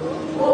Oh.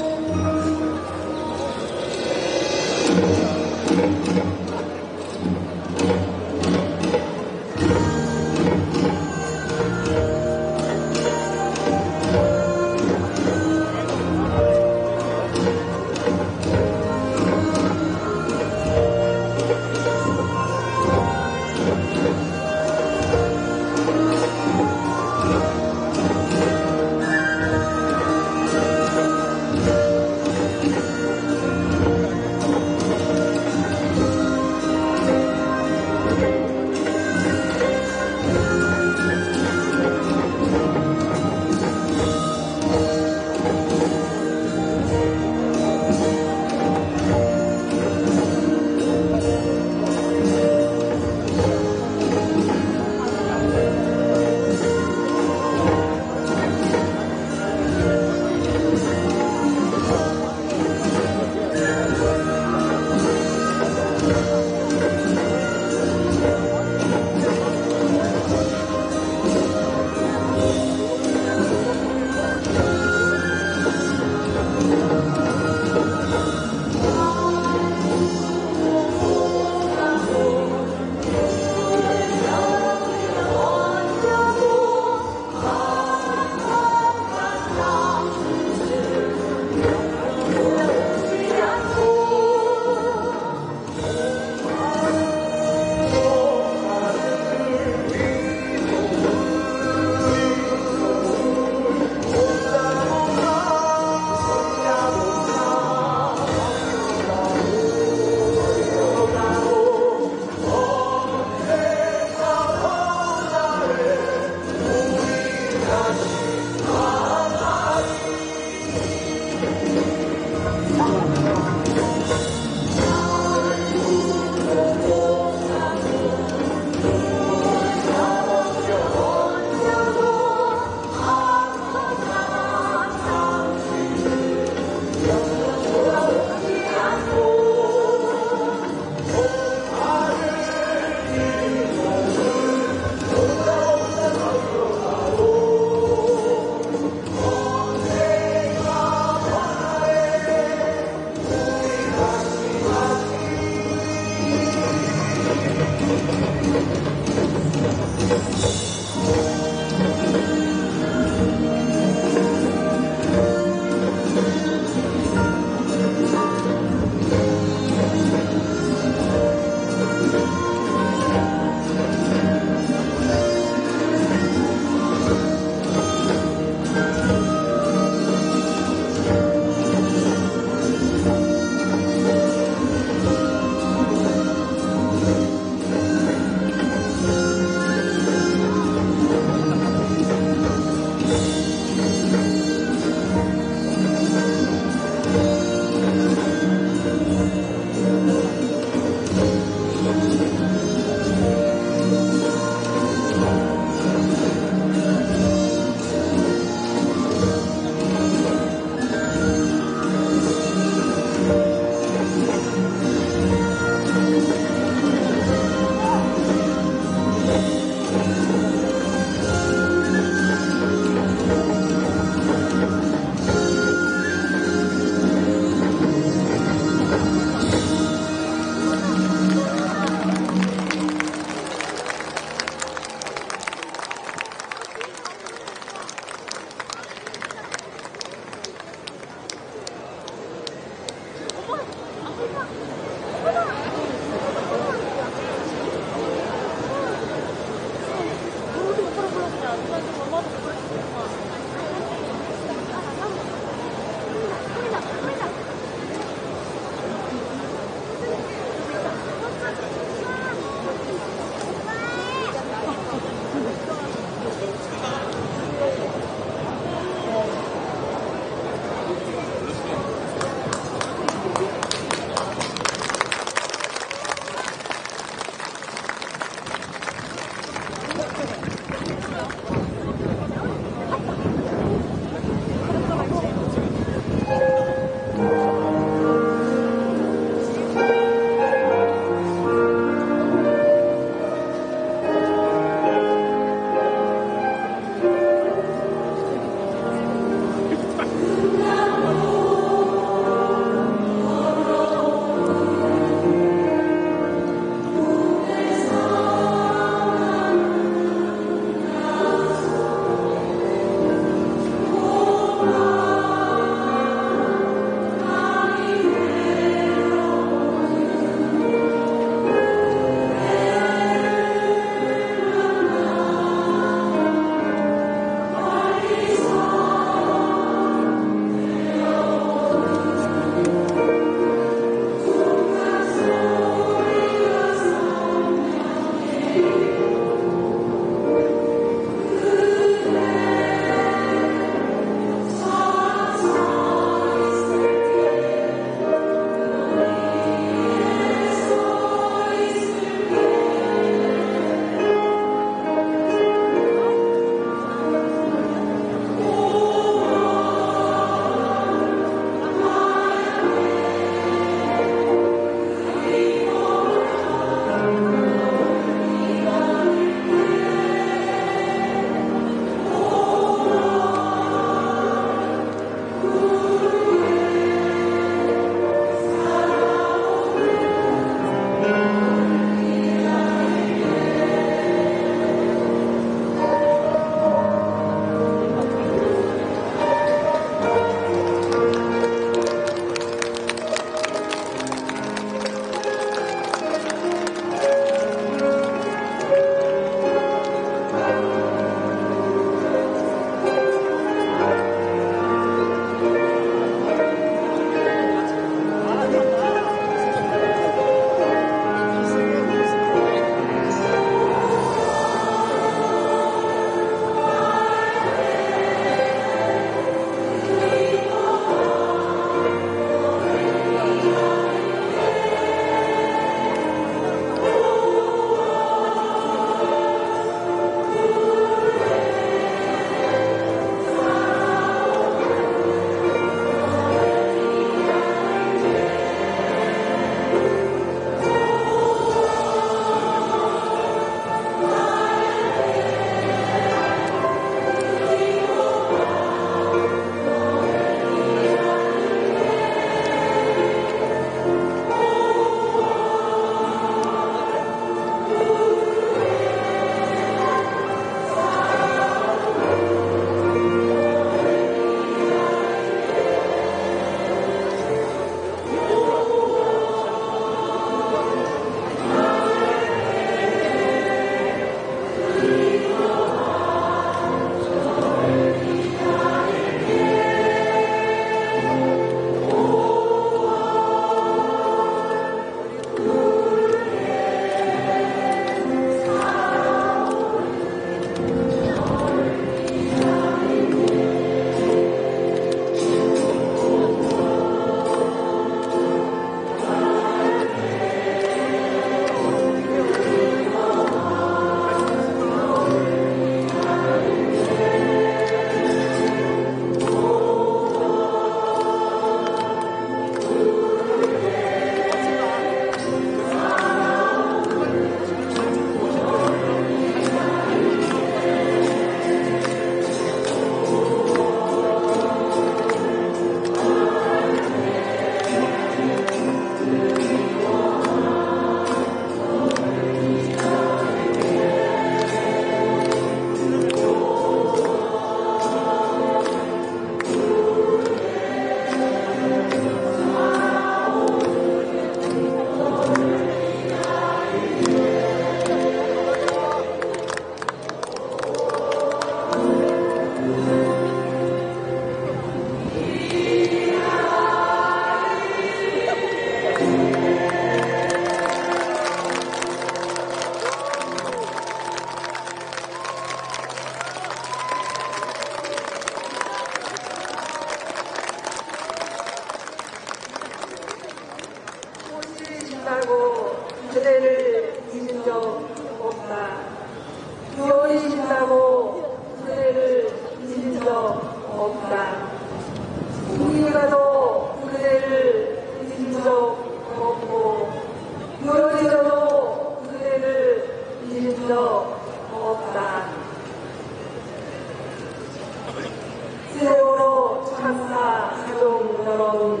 여러분,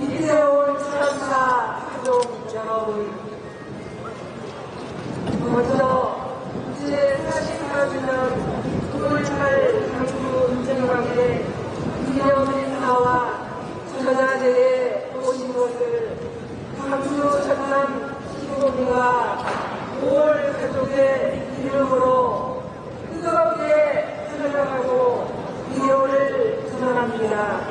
이태원 참사 가족 여러분, 먼저 이제 48주년 9월8 강주 전광의 기념행사와 전화제에 오신 것을 강주 전남 시도민과 5월 가족의 이름으로 뜨겁게 환영하고 위로를 전합니다.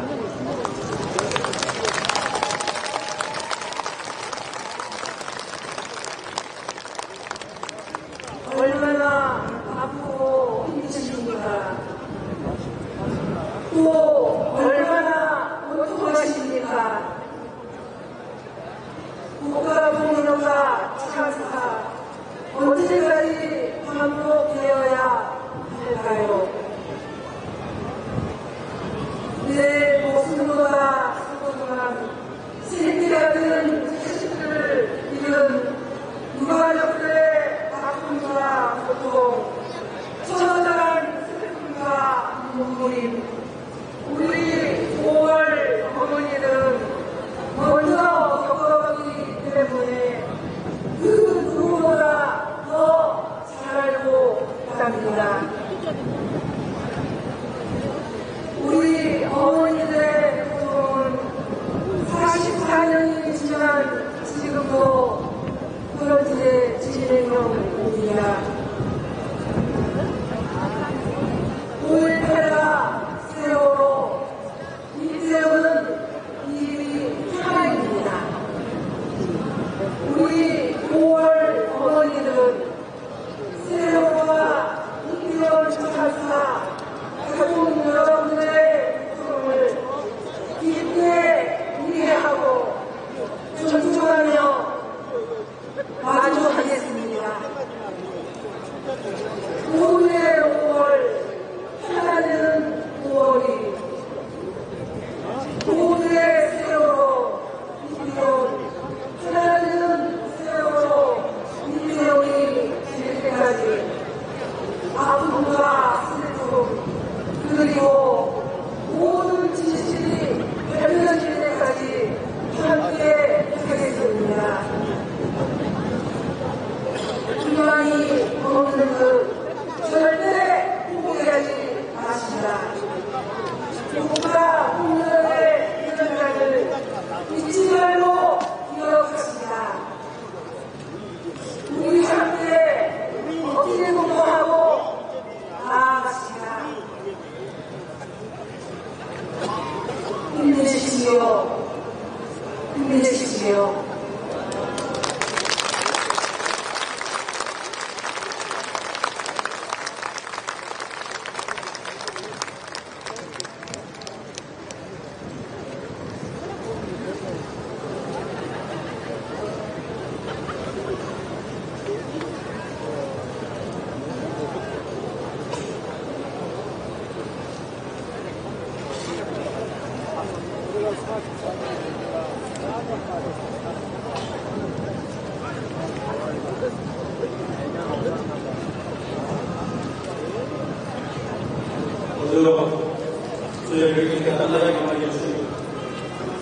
이렇게 만나게 만들어주신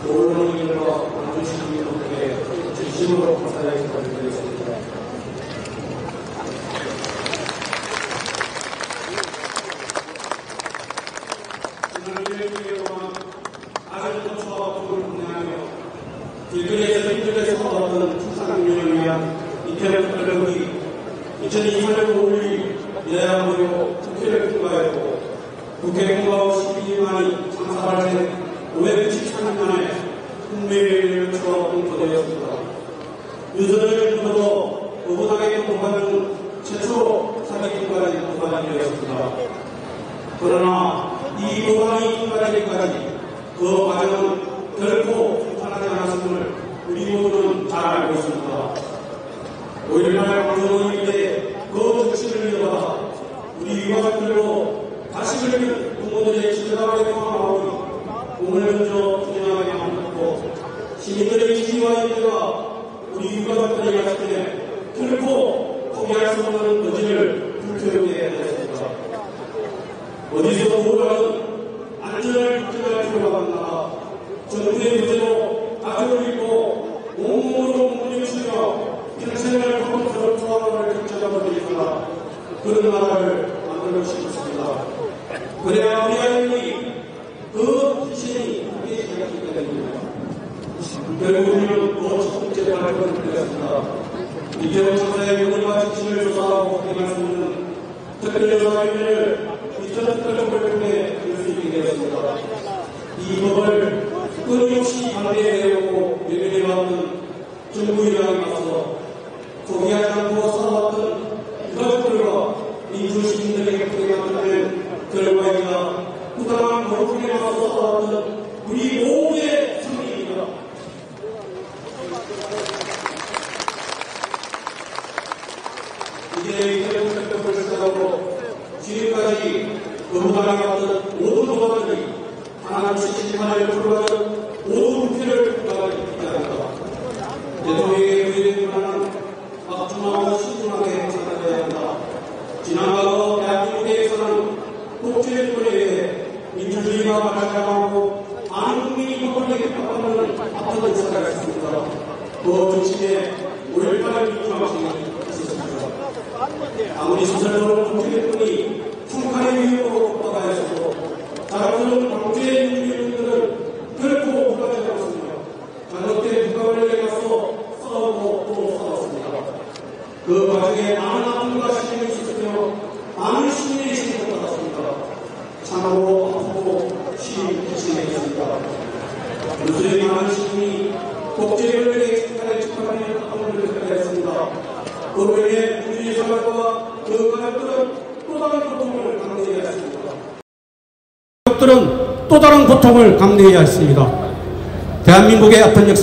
오르는님과 안주시는 분들께 진심으로 감사의 인사를 드리겠습니다. 지난 1년 동안 아들도 저와 부를 분양하며 길거리에서 힘들게 얻었던 축산학년을 위한 이태원 활동이 2020년 5일 여야무료 국회를 통과했고 국회 통과 후 12만이 장 사발생 593년 만에 국민을 추억 공포되었습니다. 윤석열 정부도 의붓하게 통과하는 최초 사기통과까지 통과가 되었습니다. 그러나 이 법안이 통과되기까지 그 과정은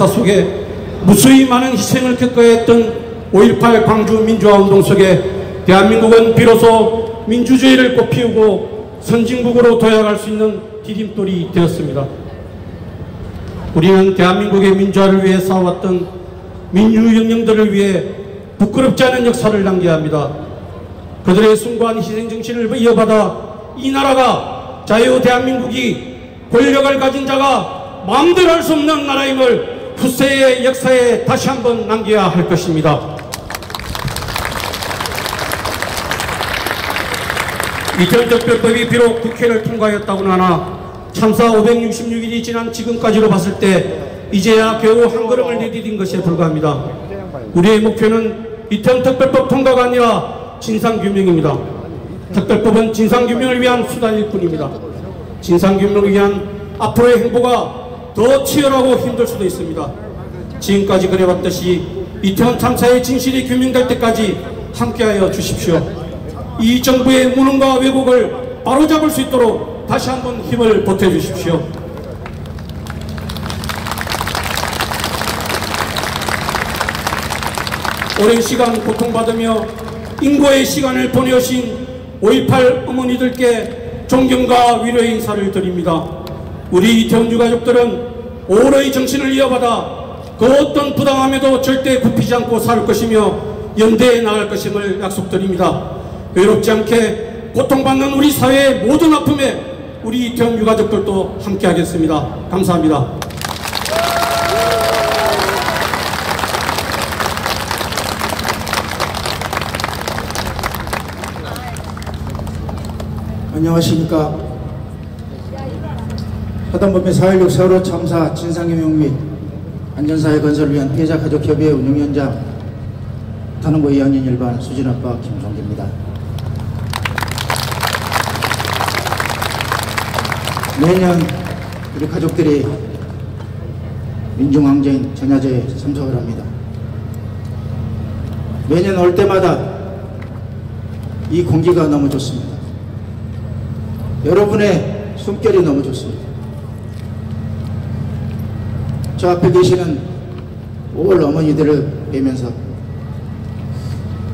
역사 속에 무수히 많은 희생을 겪어야 했던 5.18 광주 민주화 운동 속에 대한민국은 비로소 민주주의를 꽃피우고 선진국으로 도약할 수 있는 디딤돌이 되었습니다. 우리는 대한민국의 민주화를 위해 싸워왔던 민주혁명들을 위해 부끄럽지 않은 역사를 남겨야 합니다. 그들의 숭고한 희생정신을 이어받아 이 나라가 자유 대한민국이 권력을 가진 자가 마음대로 할 수 없는 나라임을 후세의 역사에 다시 한번 남겨야 할 것입니다. 이전 특별법이 비록 국회를 통과했다고는 하나 참사 566일이 지난 지금까지로 봤을 때 이제야 겨우 한 걸음을 내디딘 것에 불과합니다. 우리의 목표는 이전 특별법 통과가 아니라 진상규명입니다. 특별법은 진상규명을 위한 수단일 뿐입니다. 진상규명을 위한 앞으로의 행보가 더 치열하고 힘들 수도 있습니다. 지금까지 그래왔듯이 이태원 참사의 진실이 규명될 때까지 함께하여 주십시오. 이 정부의 무능과 왜곡을 바로잡을 수 있도록 다시 한번 힘을 보태주십시오. 오랜 시간 고통받으며 인고의 시간을 보내오신 5.18 어머니들께 존경과 위로의 인사를 드립니다. 우리 이태원 유가족들은 오로의 정신을 이어받아 그 어떤 부당함에도 절대 굽히지 않고 살 것이며 연대해 나갈 것임을 약속드립니다. 외롭지 않게 고통받는 우리 사회의 모든 아픔에 우리 이태원 유가족들도 함께 하겠습니다. 감사합니다. 안녕하십니까. 하단법의 4.16 세월호 참사 진상규명 및 안전사회 건설을 위한 피해자 가족협의회 운영위원장 단원고 2학년 1반 수진아빠 김종기입니다. 매년 우리 가족들이 민중항쟁 전야제에 참석을 합니다. 매년 올 때마다 이 공기가 너무 좋습니다. 여러분의 숨결이 너무 좋습니다. 저 앞에 계시는 5월 어머니들을 뵈면서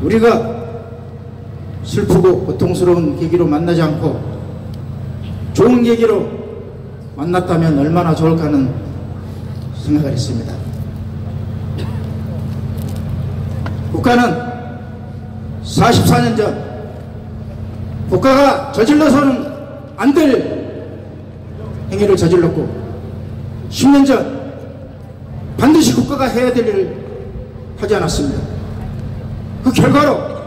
우리가 슬프고 고통스러운 계기로 만나지 않고 좋은 계기로 만났다면 얼마나 좋을까 하는 생각을 했습니다. 국가는 44년 전 국가가 저질러서는 안 될 행위를 저질렀고 10년 전 반드시 국가가 해야 될 일을 하지 않았습니다. 그 결과로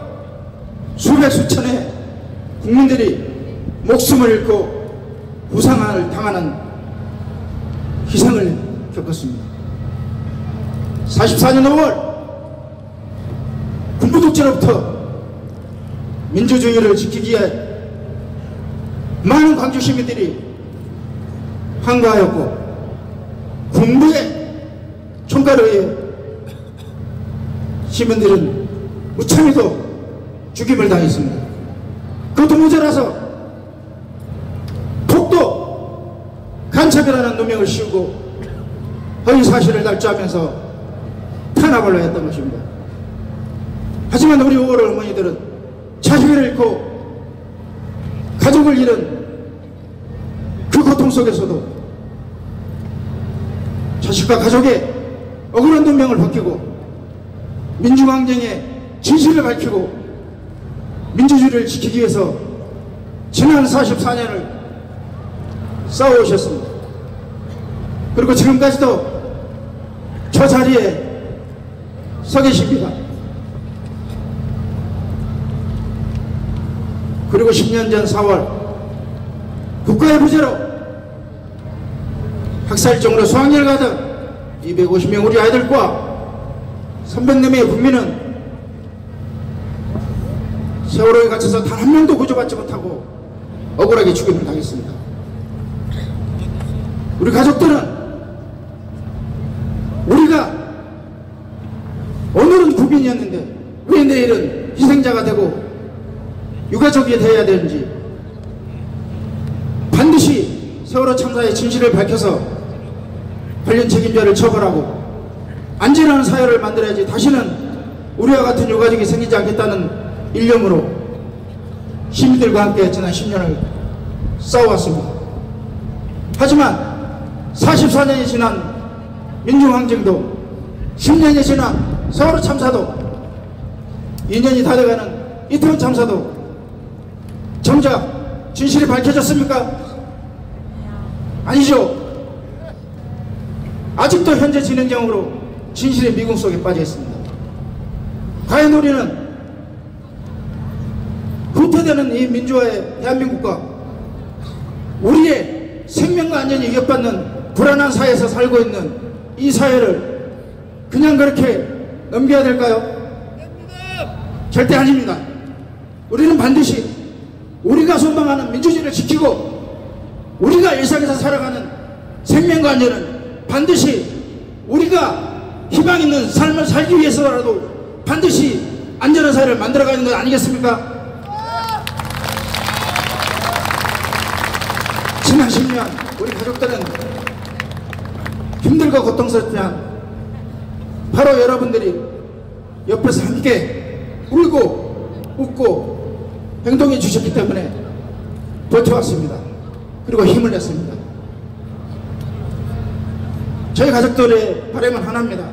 수백 수천의 국민들이 목숨을 잃고 부상을 당하는 희생을 겪었습니다. 44년 5월 군부 독재로부터 민주주의를 지키기 위해 많은 광주 시민들이 항거하였고 군부의 의해 시민들은 무참히도 죽임을 당했습니다. 그것도 모자라서 독도 간첩이라는 누명을 씌우고 허위 사실을 날조하면서 탄압을 하였던 것입니다. 하지만 우리 5월 어머니들은 자식을 잃고 가족을 잃은 그 고통 속에서도 자식과 가족의 억울한 운명을 벗기고 민주항쟁의 진실을 밝히고 민주주의를 지키기 위해서 지난 44년을 싸워오셨습니다. 그리고 지금까지도 저 자리에 서 계십니다. 그리고 10년 전 4월 국가의 부재로 학살정으로 수학여를 가던 250명 우리 아이들과 300명의 국민은 세월호에 갇혀서 단 한 명도 구조받지 못하고 억울하게 죽임을 당했습니다. 우리 가족들은 우리가 오늘은 국민이었는데 왜 내일은 희생자가 되고 유가족이 되어야 되는지 반드시 세월호 참사의 진실을 밝혀서 관련 책임자를 처벌하고 안전한 사회를 만들어야지 다시는 우리와 같은 유가족이 생기지 않겠다는 일념으로 시민들과 함께 지난 10년을 싸워왔습니다. 하지만 44년이 지난 민중항쟁도 10년이 지난 세월호 참사도 2년이 다 돼가는 이태원 참사도 정작 진실이 밝혀졌습니까? 아니죠. 아직도 현재 진행형으로 진실의 미궁 속에 빠져 있습니다. 과연 우리는 후퇴되는 이 민주화의 대한민국과 우리의 생명과 안전이 위협받는 불안한 사회에서 살고 있는 이 사회를 그냥 그렇게 넘겨야 될까요? 절대 아닙니다. 우리는 반드시 우리가 소망하는 민주주의를 지키고 우리가 일상에서 살아가는 생명과 안전은 반드시 우리가 희망 있는 삶을 살기 위해서라도 반드시 안전한 사회를 만들어가는 것 아니겠습니까? 지난 10년 우리 가족들은 힘들고 고통스럽지만 바로 여러분들이 옆에서 함께 울고 웃고 행동해 주셨기 때문에 버텨왔습니다. 그리고 힘을 냈습니다. 저희 가족들의 바람은 하나입니다.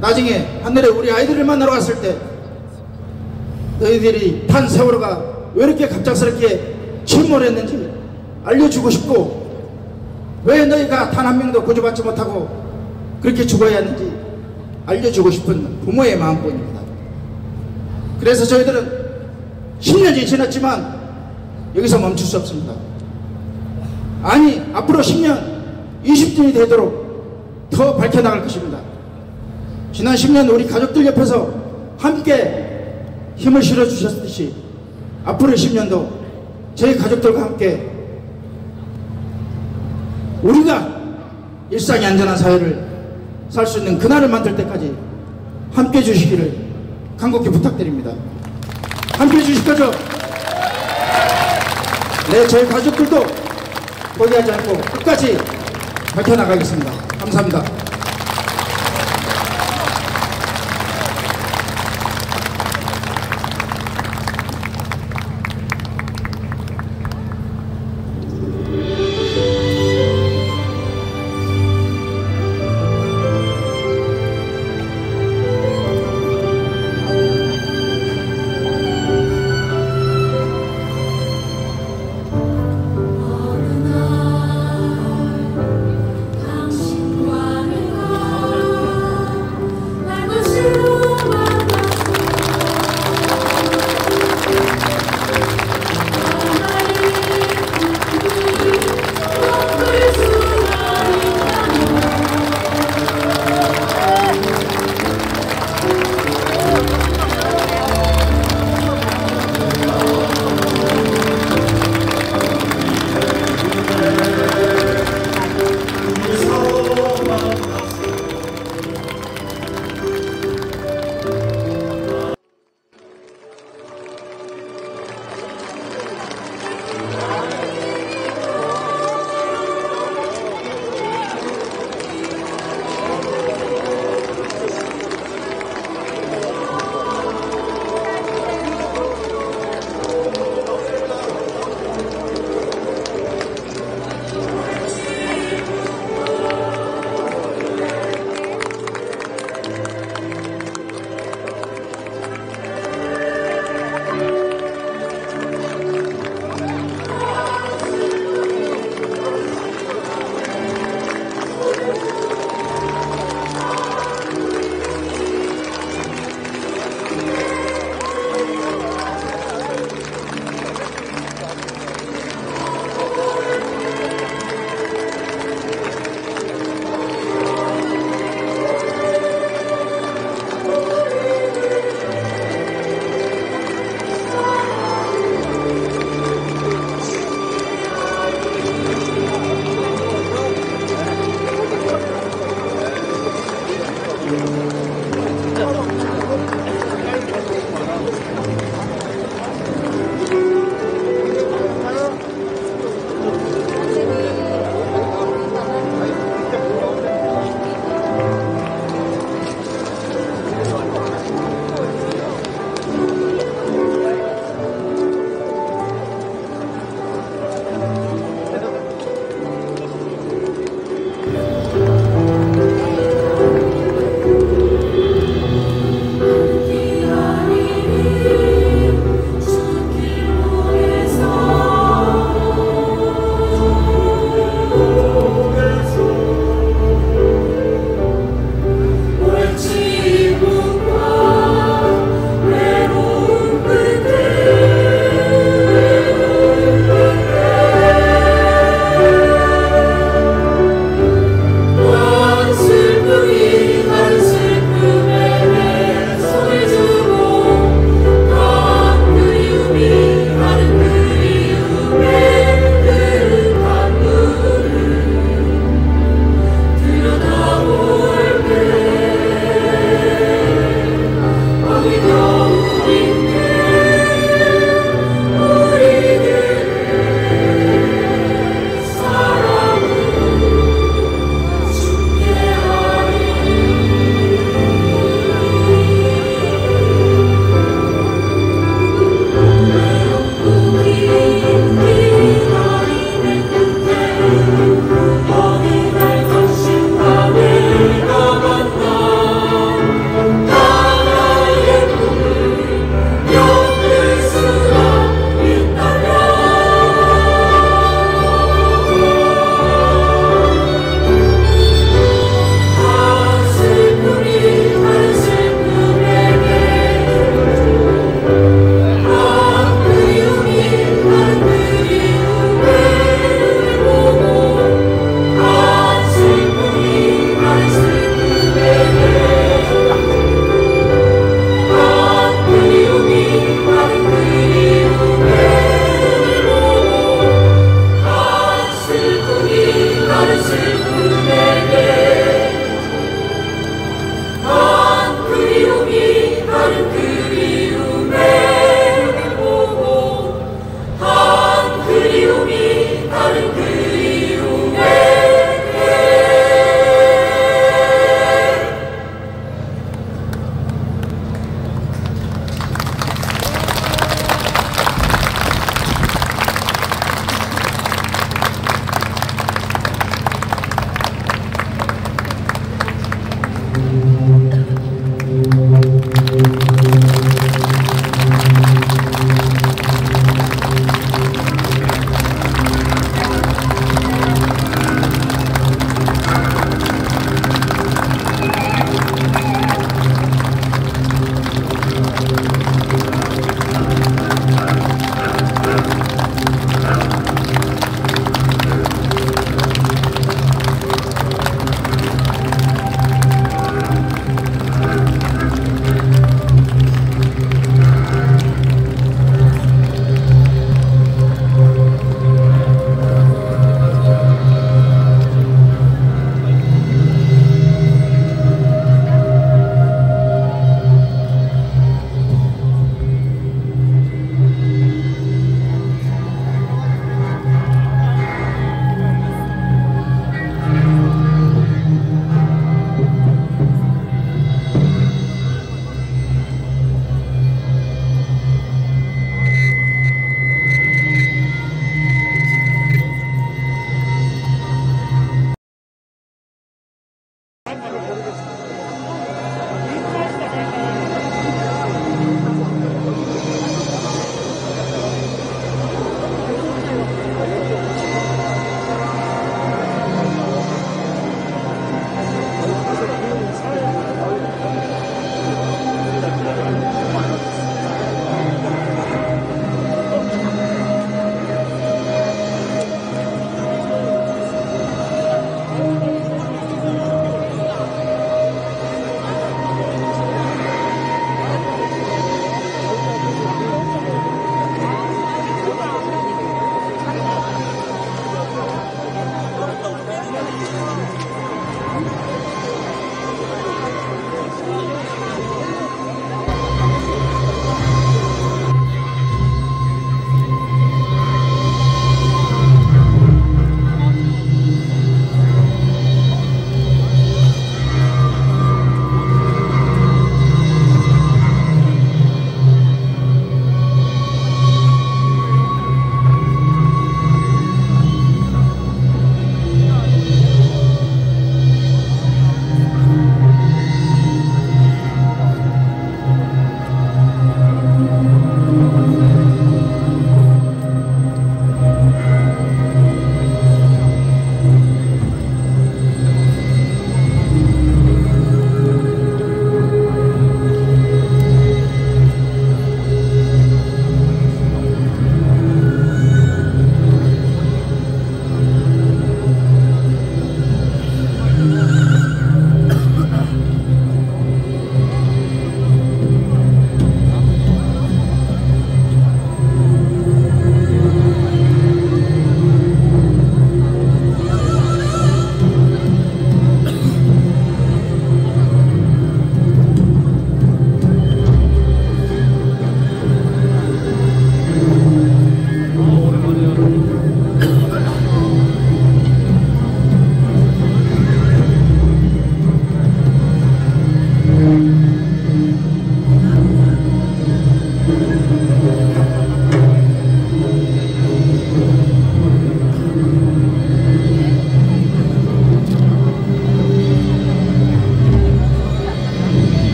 나중에 하늘에 우리 아이들을 만나러 갔을 때 너희들이 탄 세월호가 왜 이렇게 갑작스럽게 침몰했는지 알려주고 싶고 왜 너희가 단 한 명도 구조받지 못하고 그렇게 죽어야 했는지 알려주고 싶은 부모의 마음뿐입니다. 그래서 저희들은 10년이 지났지만 여기서 멈출 수 없습니다. 아니 앞으로 10년, 20년이 되도록 더 밝혀나갈 것입니다. 지난 10년 우리 가족들 옆에서 함께 힘을 실어주셨듯이 앞으로 10년도 저희 가족들과 함께 우리가 일상이 안전한 사회를 살 수 있는 그날을 만들 때까지 함께 해주시기를 간곡히 부탁드립니다. 함께 해주실 거죠? 네, 저희 가족들도 포기하지 않고 끝까지 밝혀나가겠습니다. 감사합니다.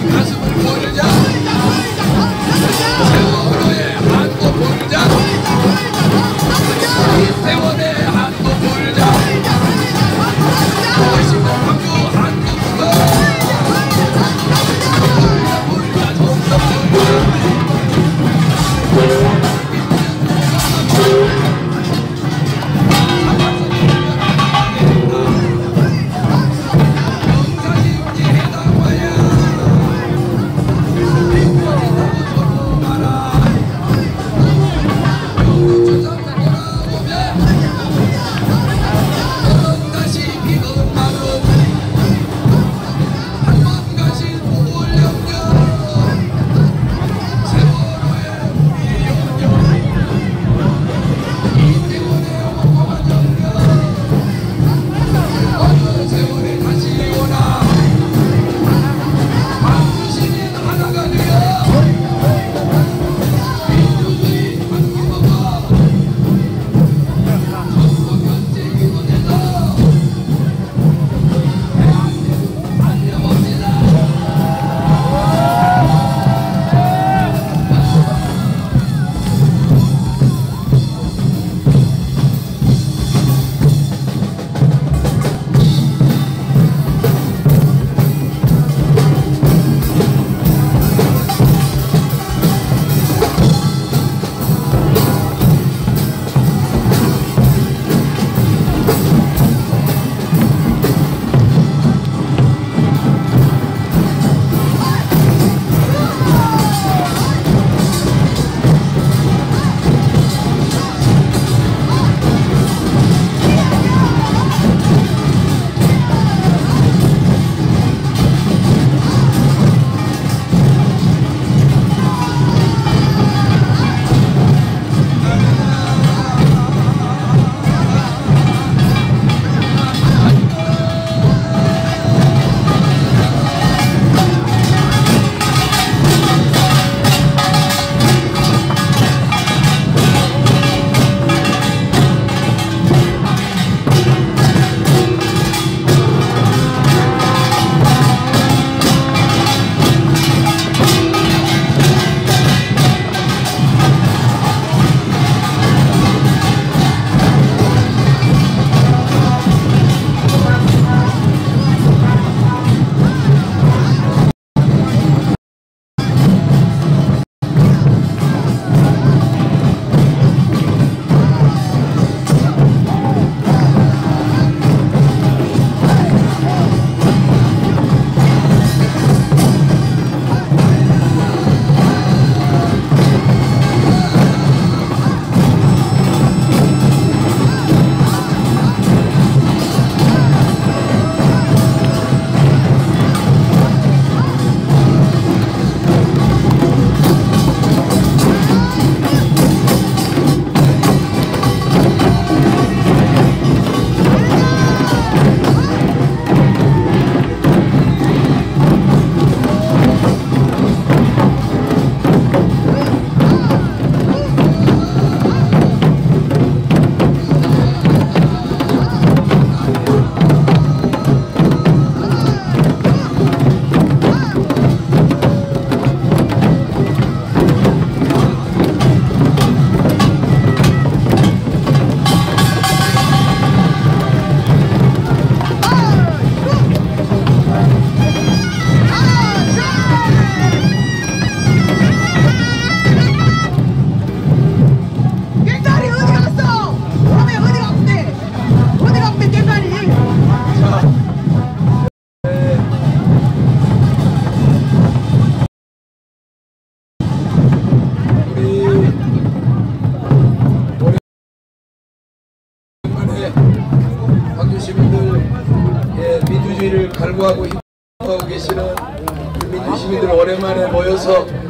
That's important.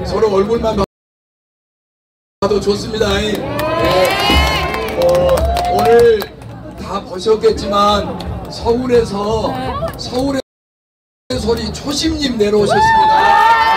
서로 얼굴만 봐도 좋습니다. 어, 어, 오늘 다 보셨겠지만 서울에서 서울의 소리 초심님 내려오셨습니다.